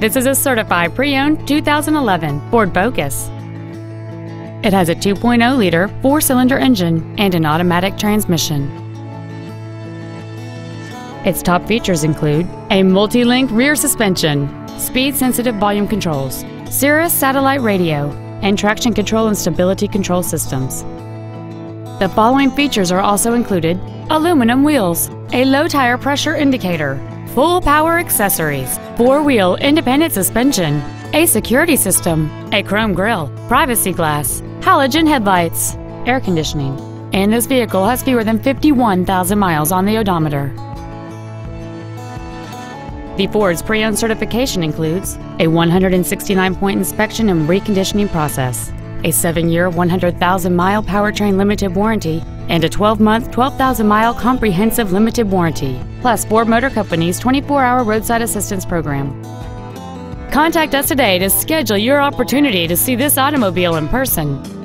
This is a certified pre-owned 2011 Ford Focus. It has a 2.0-liter four-cylinder engine and an automatic transmission. Its top features include a multi-link rear suspension, speed-sensitive volume controls, Sirius satellite radio, and traction control and stability control systems. The following features are also included aluminum wheels, a low tire pressure indicator, full power accessories, four-wheel independent suspension, a security system, a chrome grille, privacy glass, halogen headlights, air conditioning, and this vehicle has fewer than 51,000 miles on the odometer. The Ford's pre-owned certification includes a 169-point inspection and reconditioning process, a 7-year, 100,000-mile powertrain limited warranty, and a 12-month, 12,000-mile comprehensive limited warranty, plus Ford Motor Company's 24-hour roadside assistance program. Contact us today to schedule your opportunity to see this automobile in person.